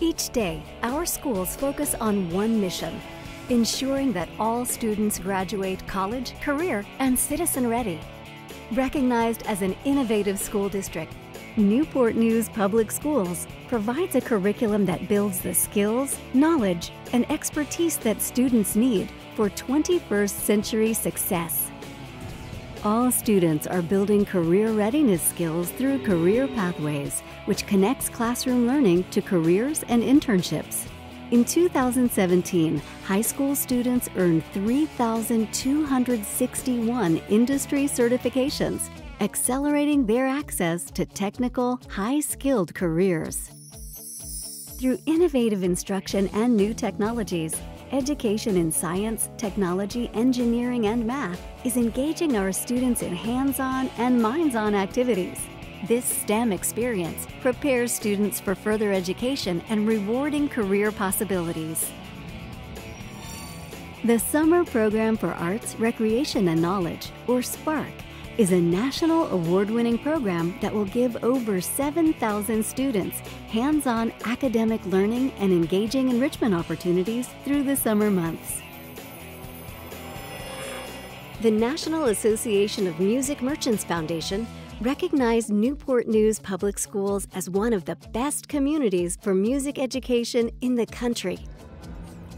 Each day, our schools focus on one mission ensuring that all students graduate college, career, and citizen ready. Recognized as an innovative school district, Newport News Public Schools provides a curriculum that builds the skills, knowledge, and expertise that students need for 21st century success. All students are building career readiness skills through Career Pathways, which connects classroom learning to careers and internships. In 2017, high school students earned 3,261 industry certifications, accelerating their access to technical, high skilled careers. Through innovative instruction and new technologies, education in science, technology, engineering, and math is engaging our students in hands on and minds on activities. This STEM experience prepares students for further education and rewarding career possibilities. The Summer Program for Arts, Recreation, and Knowledge, or SPARK, is a national award winning program that will give over 7,000 students hands on academic learning and engaging enrichment opportunities through the summer months. The National Association of Music Merchants Foundation recognized Newport News Public Schools as one of the best communities for music education in the country.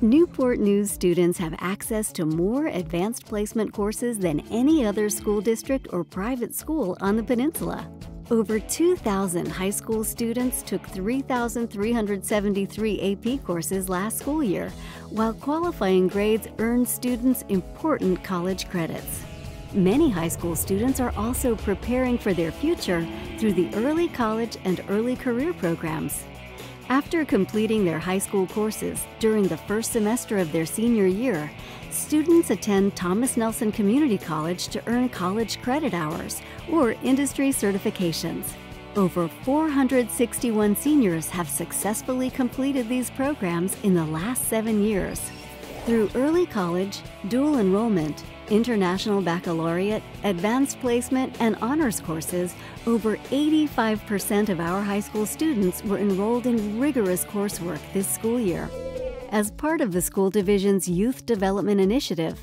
Newport News students have access to more advanced placement courses than any other school district or private school on the peninsula. Over 2,000 high school students took 3,373 AP courses last school year, while qualifying grades earned students important college credits. Many high school students are also preparing for their future through the early college and early career programs. After completing their high school courses during the first semester of their senior year, students attend Thomas Nelson Community College to earn college credit hours or industry certifications. Over 461 seniors have successfully completed these programs in the last seven years. Through early college, dual enrollment, international baccalaureate, advanced placement, and honors courses, over 85% of our high school students were enrolled in rigorous coursework this school year. As part of the school division's Youth Development Initiative,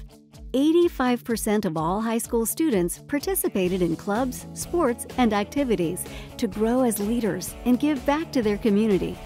85% of all high school students participated in clubs, sports, and activities to grow as leaders and give back to their community.